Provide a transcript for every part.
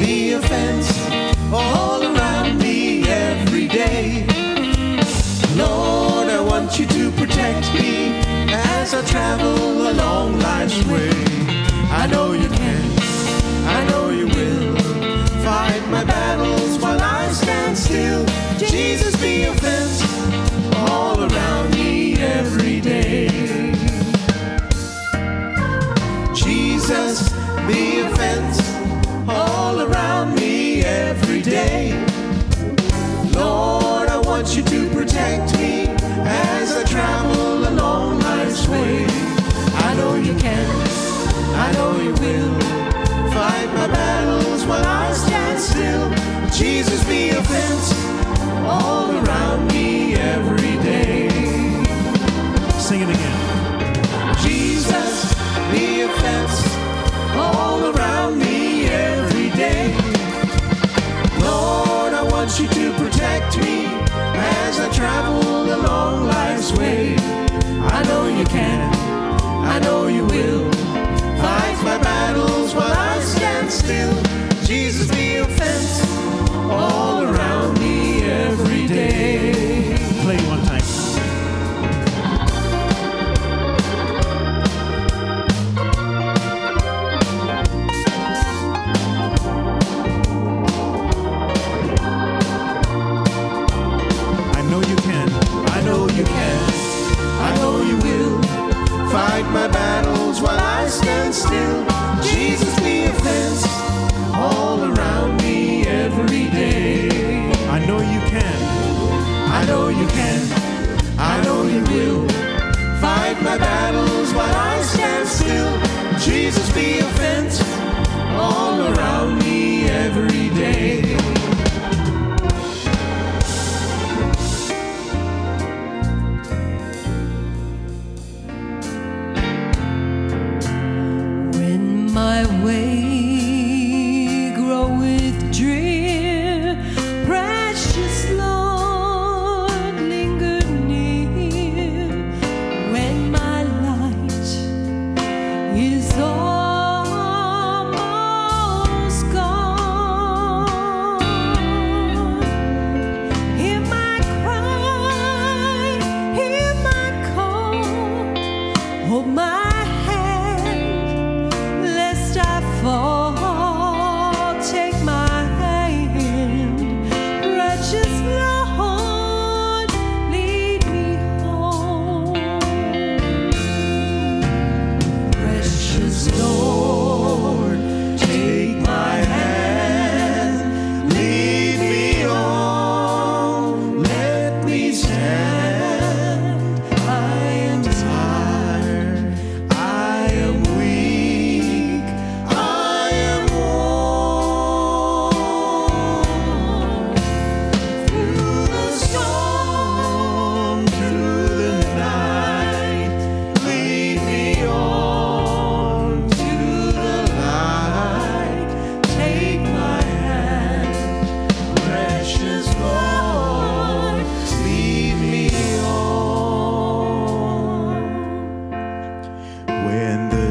be a fence all around me every day. Lord, I want you to protect me as I travel along life's way. I know you can, I know you will. Fight my battles while I stand still. Jesus, be a fence want you to protect me as I travel along life's way. I know you can, I know you will. Fight my battles while I stand still. Jesus, be a fence all around me every day. Sing it again. Jesus, be a fence all around me every day. Lord, I want you to protect me as I travel along life's way. I know you can, I know you will. Can. I know you can, I know you will. Fight my battles while I stand still. Jesus be a fence all around me every day. Is almost When the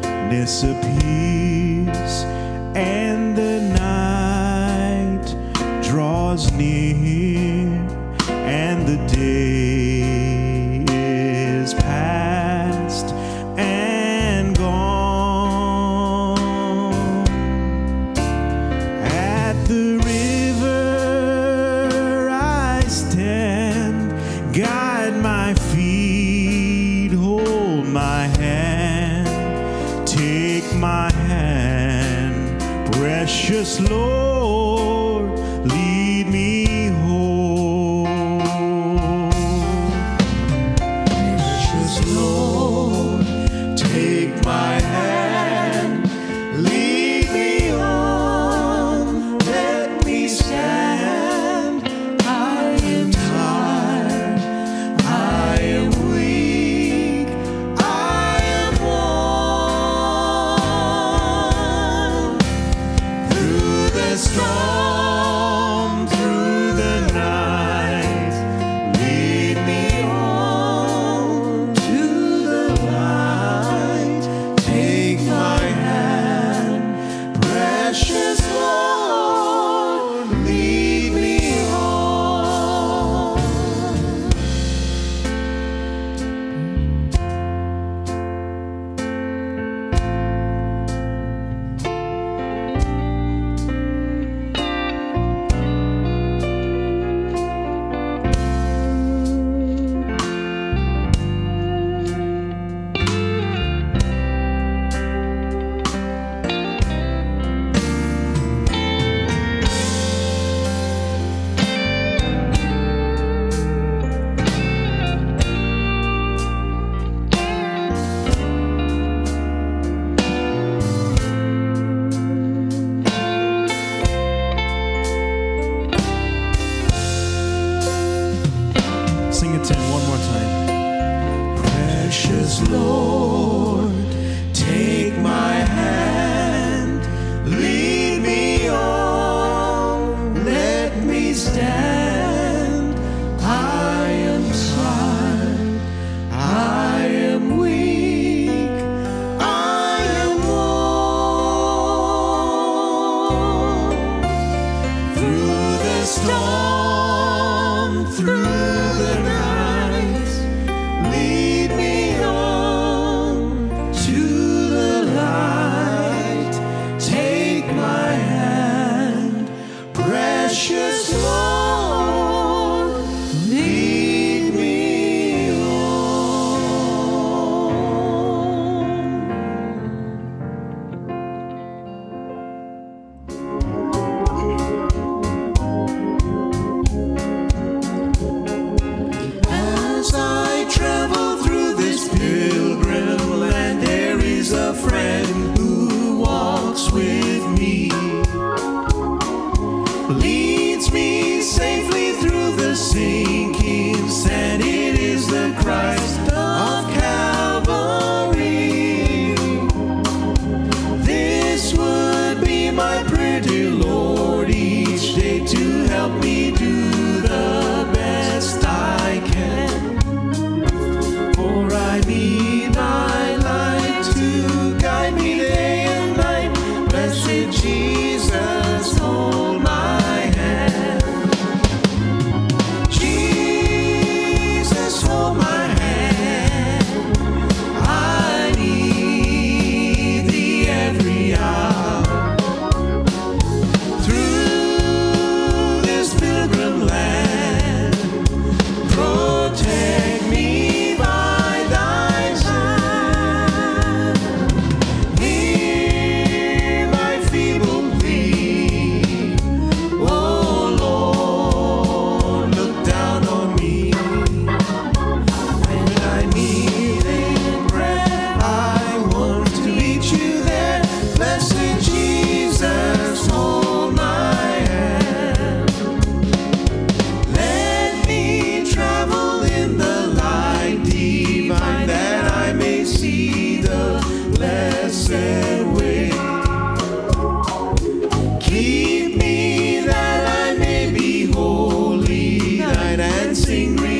darkness appears Lord, lead me dancing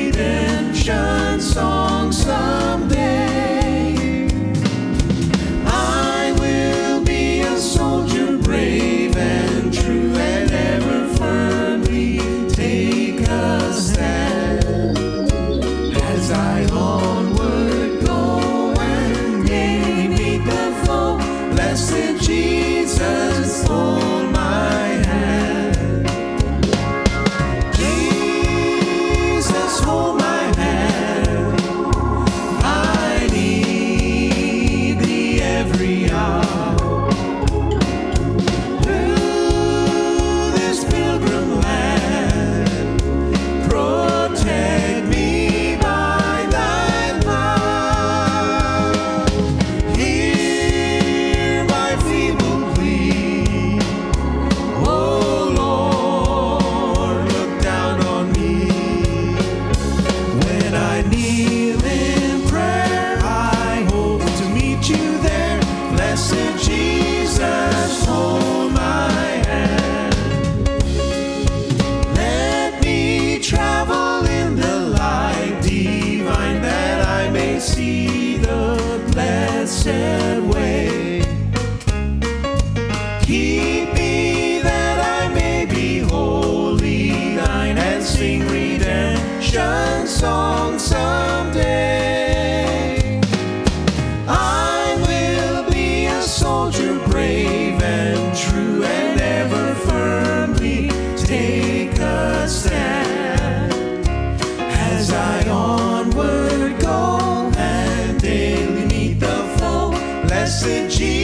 blessed Jesus.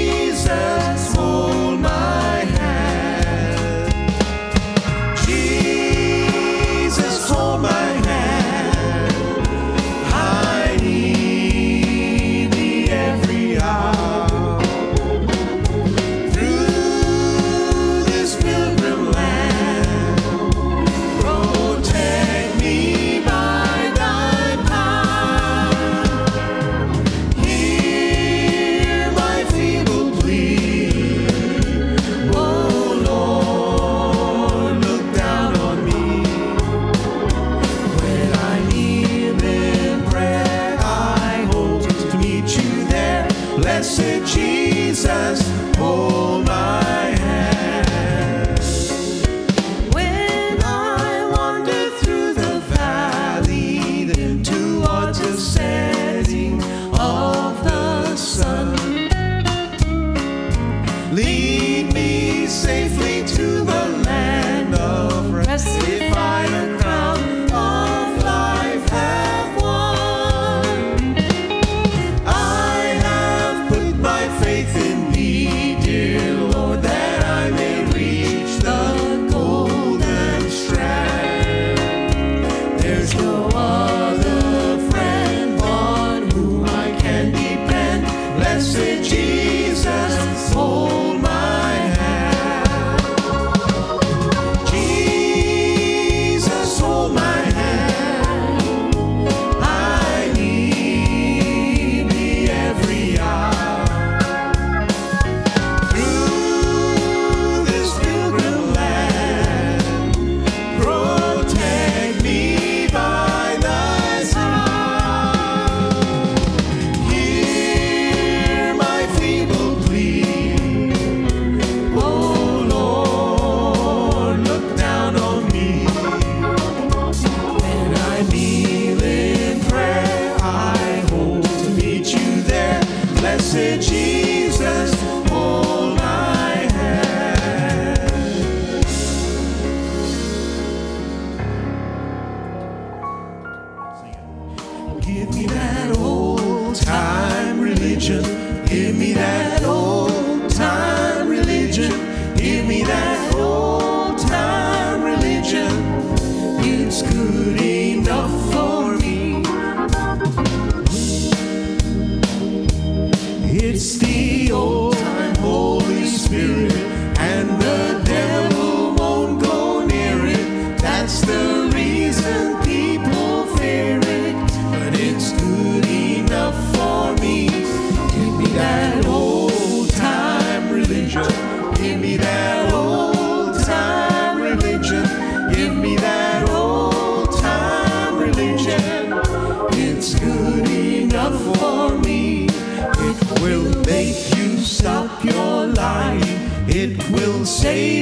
religion. Give me that old time religion. Give me that old time religion. It's good enough for me. It's the old time Holy Spirit. say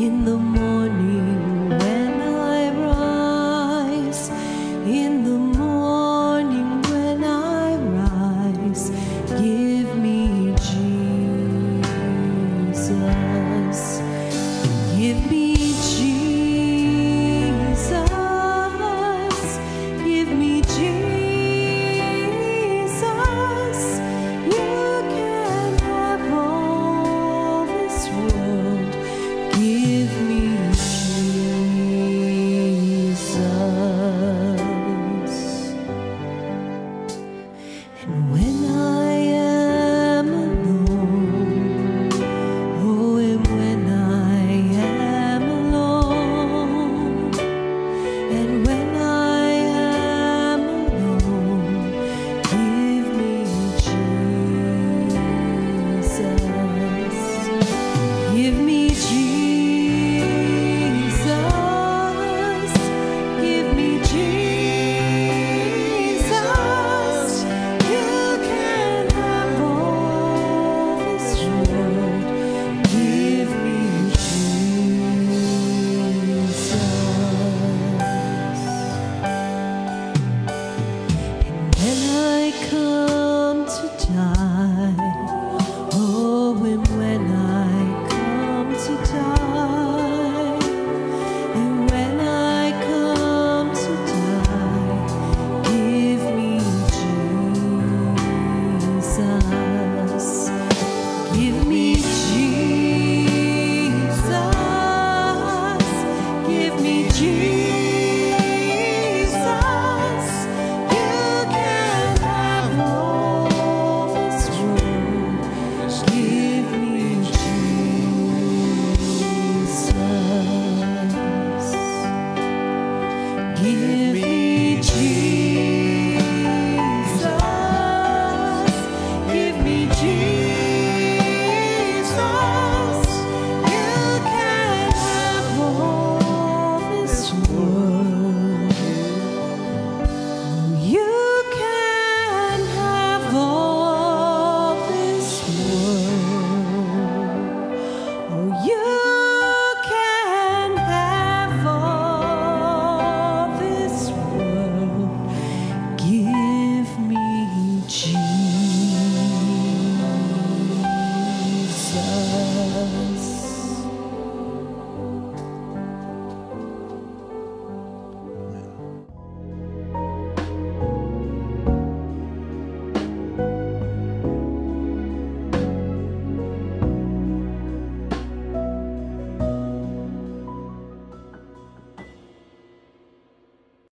in the